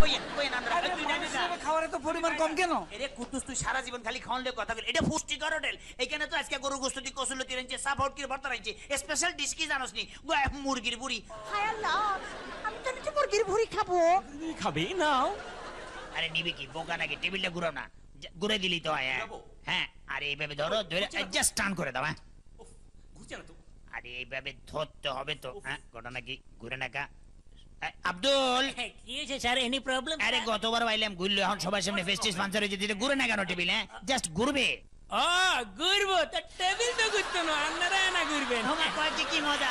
কইয়েন, কইয়েন আমরা। আরে তুই জানিস না? মানুষের খাবারের তো পরিমাণ কম কেন? এরে কুতুস তুই সারা জীবন খালি খাওয়ালে কথা বল এটা পুষ্টিকর হোটেল এখানে তো আজকে গরু গোস্ত দিয়ে কসুলতি রয়েছে সাপোর্ট কি ভর্তা রয়েছে স্পেশাল ডিশ কি জানোস নি? মুরগির বুড়ি। হায় আল্লাহ আমি তো নাকি মুরগির ভুড়ি খাব। খাবে নাও। আরে নিবি কি? বোকা নাকি? টেবিলটা ঘুরাও না। ঘুরে দিলি তো হ্যাঁ। হ্যাঁ? আরে এইভাবে ধরো ধরে জাস্ট টান করে দাও হ্যাঁ? ঘুরছে না তো? আরে এইভাবে ধরতে হবে তো হ্যাঁ? ঘটনা কি? ঘুরে নাকা। আব্দুল! কি হয়েছে স্যার এনি প্রবলেম আরে গতবার পাইলাম ঘুরলো এখন সবার সামনে ফেস্টিস পাঞ্চার হয়েছে দিতে ঘুরে না কেন টেবিল হ্যাঁ? জাস্ট ঘুরবে। ও ঘুরবো তো টেবিল তো ঘুরতো না আপনারা না ঘুরবেন। কি মজা?